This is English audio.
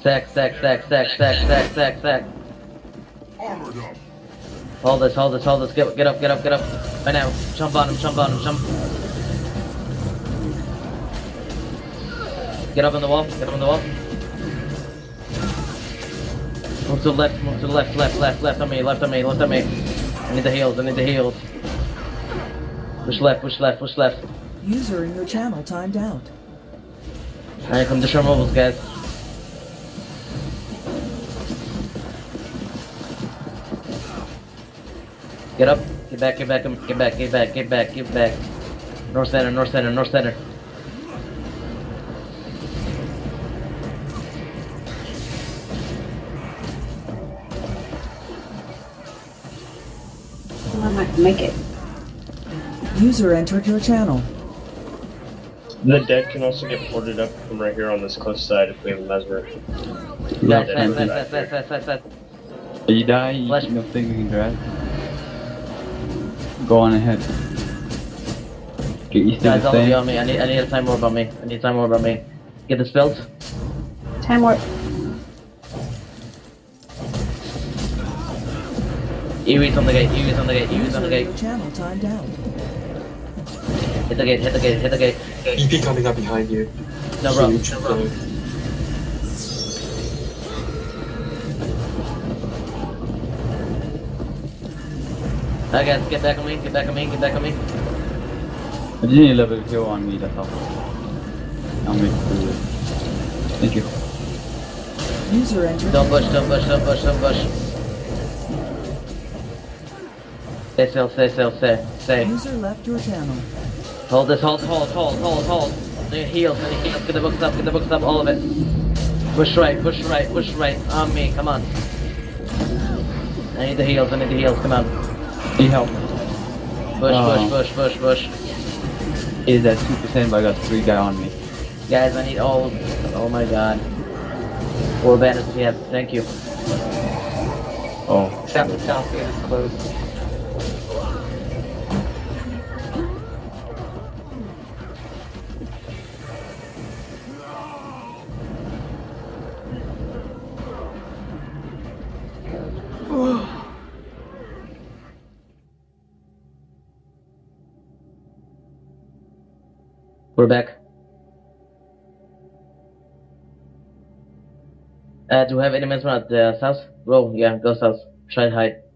Stack, stack, stack, stack, stack, stack, stack, stack. Armored up. Hold this, hold this, hold this. Get, get up, get up, get up. Right now. Jump on him, jump on him, jump. Get up on the wall, get up on the wall. Move to the left, move to the left, left, left, left on me, left on me, left on me. I need the heals, I need the heals. Push left, push left, push left. User in your channel timed out. Alright, come destroy mobiles, guys. Get up, get back, get back, get back, get back, get back, get back. North center, north center, north center. I'm not gonna make it. User entered your channel. The dead can also get ported up from right here on this cliff side if we have a mesmer. Fast, Yeah, fast, yeah. fast, fast, fast, fast, fast. You die, you Flash. don't we can drive. Go on ahead. Get used to Guys, the all of you thing. on me. I need, I need a time more about me. I need time more about me. Get this built. Time warp. Eewee's on the gate, Eewee's on the gate, Eewee's on the gate. channel timed out. Hit the gate, hit the gate, hit the gate. EP coming up behind you. No problem, Huge. no problem. Alright guys, get back on me, get back on me, get back on me. I just need a little bit of heal on me, that's all. I'll make it through it. Thank you. User entered. Don't push, don't push, don't push, don't push. Stay still, stay still, stay, stay. User left your channel. Hold this, hold, hold, hold, hold, hold. Need heals, need heals. Get the books up, get the books up, all of it. Push right, push right, push right. On me, come on. I need the heals, I need the heals, come on. Need help. Push, Oh. bush, bush, push, push. It is at 2%, but I got 3 guy on me. Guys, I need all. Oh my god. Four bandits we have, thank you. Oh. South, south gate is closed. We're back. Uh, do we have any men at the south? Roll, yeah, go south. Try to hide.